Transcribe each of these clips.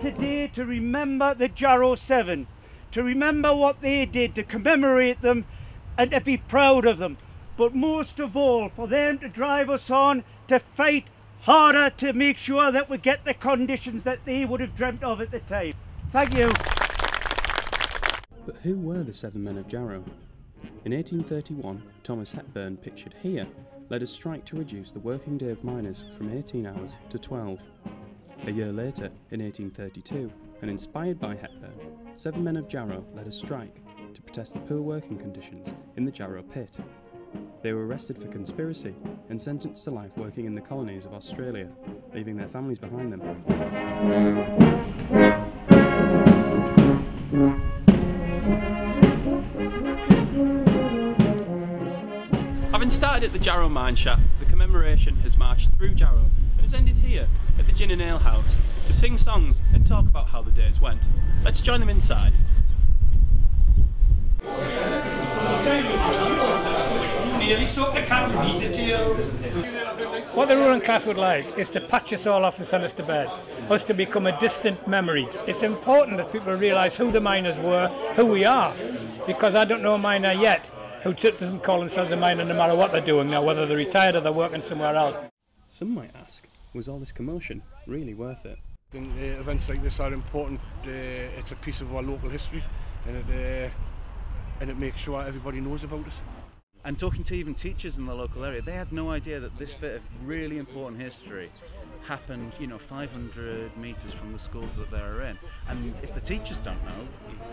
today to remember the Jarrow Seven, to remember what they did, to commemorate them and to be proud of them. But most of all, for them to drive us on to fight harder to make sure that we get the conditions that they would have dreamt of at the time. Thank you. But who were the seven men of Jarrow? In 1831, Thomas Hepburn, pictured here, led a strike to reduce the working day of miners from 18 hours to 12. A year later, in 1832, and inspired by Hepburn, seven men of Jarrow led a strike to protest the poor working conditions in the Jarrow pit. They were arrested for conspiracy and sentenced to life working in the colonies of Australia, leaving their families behind them. Having started at the Jarrow mine shaft, the commemoration has marched through Jarrow and has ended here at the Gin and Ale House to sing songs and talk about how the days went. Let's join them inside. What the ruling class would like is to patch us all off the send us to bed, us to become a distant memory. It's important that people realise who the miners were, who we are, because I don't know a miner yet who doesn't call themselves a miner no matter what they're doing now, whether they're retired or they're working somewhere else. Some might ask, was all this commotion really worth it? And, uh, events like this are important. Uh, it's a piece of our local history, and it uh, and it makes sure everybody knows about it. And talking to even teachers in the local area, they had no idea that this bit of really important history happened, you know, 500 metres from the schools that they're in. And if the teachers don't know,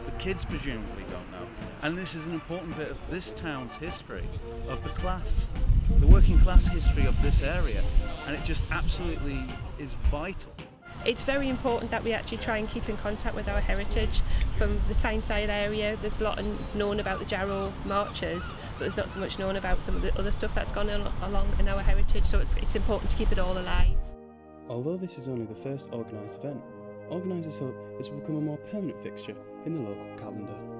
the kids presumably don't know. And this is an important bit of this town's history, of the class, the working class history of this area. And it just absolutely is vital. It's very important that we actually try and keep in contact with our heritage from the Tyneside area. There's a lot known about the Jarrow marches, but there's not so much known about some of the other stuff that's gone on along in our heritage, so it's, it's important to keep it all alive. Although this is only the first organised event, organisers hope this will become a more permanent fixture in the local calendar.